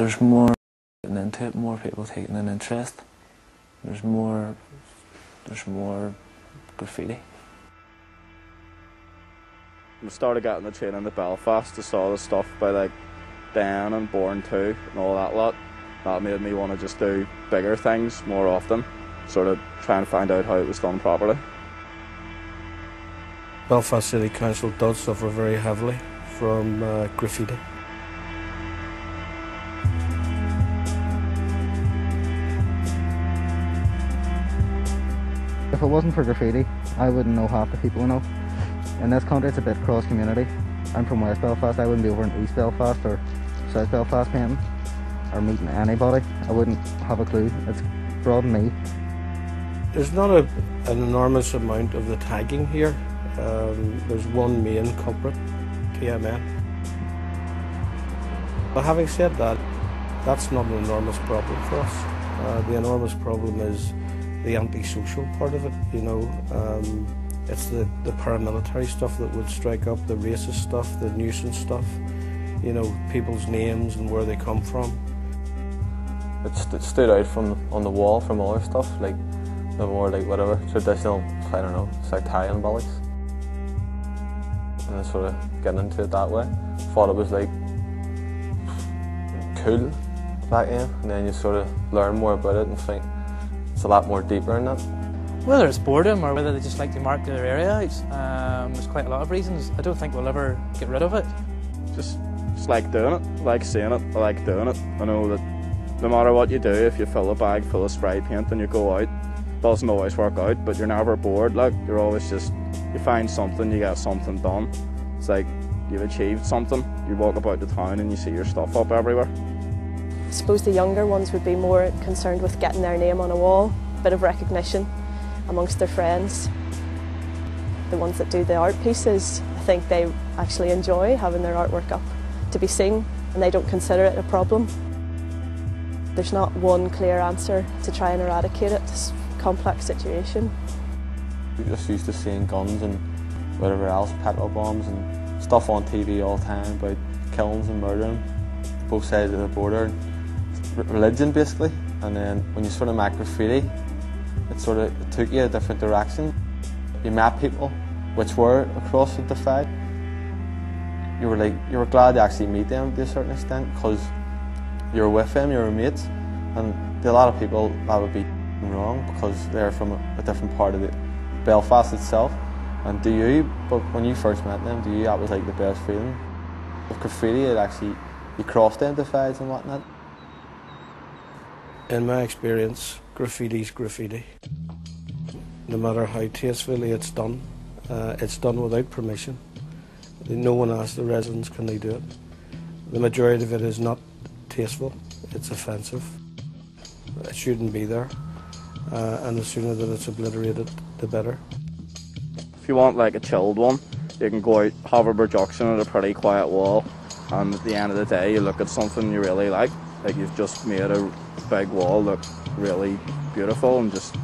there's more getting into it, more people taking an interest. There's more, there's more graffiti. When I started getting the training to Belfast, I saw the stuff by like Dan and Born 2 and all that lot. That made me want to just do bigger things more often, sort of try and find out how it was done properly. Belfast City Council does suffer very heavily from uh, graffiti. If it wasn't for graffiti, I wouldn't know half the people I know. In this country, it's a bit cross community. I'm from West Belfast. I wouldn't be over in East Belfast or South Belfast painting or meeting anybody. I wouldn't have a clue. It's broadened me. There's not a, an enormous amount of the tagging here. Um, there's one main culprit, TMN. But having said that, that's not an enormous problem for us. Uh, the enormous problem is the antisocial part of it. You know, um, it's the, the paramilitary stuff that would strike up, the racist stuff, the nuisance stuff. You know, people's names and where they come from. It, it stood out from on the wall from other stuff, like the more like whatever traditional, I don't know, sectarian bollocks. And then sort of getting into it that way. Thought it was like cool back then, and then you sort of learn more about it and think it's a lot more deeper in that. Whether it's boredom or whether they just like to mark their area out, um, there's quite a lot of reasons. I don't think we'll ever get rid of it. Just, just like doing it, I like seeing it, I like doing it. I know that no matter what you do, if you fill a bag full of spray paint and you go out, it doesn't always work out, but you're never bored. Like you're always just you find something, you get something done. It's like you've achieved something. You walk about the town and you see your stuff up everywhere. I suppose the younger ones would be more concerned with getting their name on a wall, a bit of recognition amongst their friends. The ones that do the art pieces, I think they actually enjoy having their artwork up to be seen and they don't consider it a problem. There's not one clear answer to try and eradicate it. It's a complex situation. We're just used to seeing guns and whatever else, petrol bombs and stuff on TV all the time about killings and murdering, both sides of the border. Religion basically, and then when you sort of met graffiti, it sort of took you a different direction. You met people which were across the divide. You were like you were glad to actually meet them to a certain extent because you're with them, you were mates, and a lot of people that would be wrong because they're from a, a different part of the Belfast itself. And do you? But when you first met them, do you? That was like the best feeling. With graffiti, it actually you crossed them divides and whatnot. In my experience, graffiti's graffiti. No matter how tastefully it's done, uh, it's done without permission. No one asks the residents can they do it. The majority of it is not tasteful, it's offensive. It shouldn't be there, uh, and the sooner that it's obliterated, the better. If you want like a chilled one, you can go out Haverford Junction at a pretty quiet wall, and at the end of the day, you look at something you really like. Like you've just made a big wall look really beautiful, and just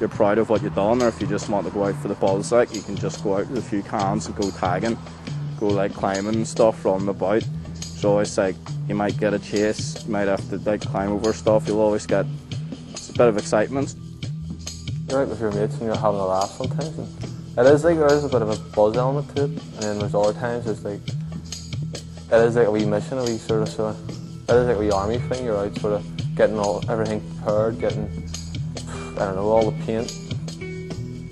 you're proud of what you've done. Or if you just want to go out for the buzz, like you can just go out with a few cans and go tagging, go like climbing and stuff, running about. So it's like you might get a chase, you might have to like climb over stuff. You'll always get a bit of excitement. You're out with your mates and you're having a laugh sometimes. And it is like there is a bit of a buzz element to it, and then there's other times it's like it is like a wee mission, a wee sort of sort of is like the army thing. You're out sort of getting all everything prepared, getting I don't know all the paint,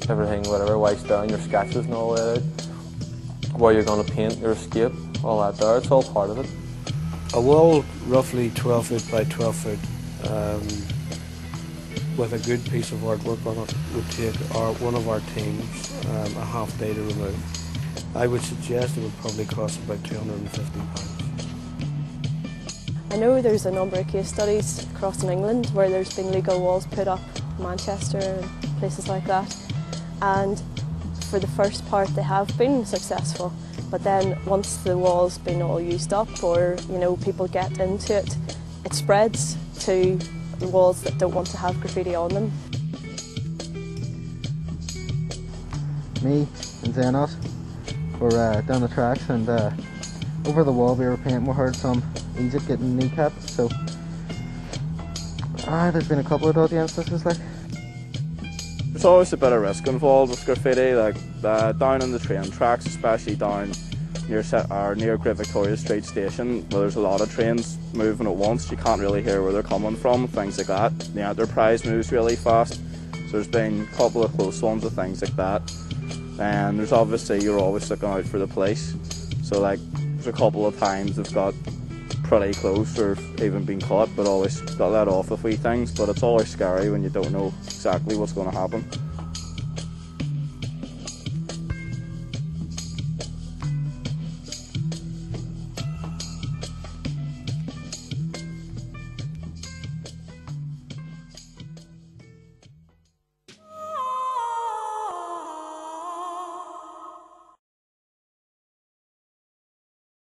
everything whatever wipes down your sketches and all that. Where you're going to paint your escape, all that there. It's all part of it. A wall roughly 12 foot by 12 foot um, with a good piece of artwork on it would take our, one of our teams um, a half day to remove. I would suggest it would probably cost about £250. I know there's a number of case studies across in England where there's been legal walls put up, Manchester and places like that. And for the first part they have been successful. But then once the wall's been all used up or you know people get into it, it spreads to walls that don't want to have graffiti on them. Me and Xenos were uh, down the tracks and uh, over the wall we were painting. We heard some Egypt getting kneecapped, so Ah, there's been a couple of dodgy instances, like. There's always a bit of risk involved with graffiti, like uh, down on the train tracks, especially down near or near Great Victoria Street Station, where there's a lot of trains moving at once. You can't really hear where they're coming from, things like that. The Enterprise moves really fast, so there's been a couple of close ones of things like that. And there's obviously you're always looking out for the police. So like there's a couple of times they've got pretty close or even been caught, but always got let off with wee things. But it's always scary when you don't know exactly what's going to happen.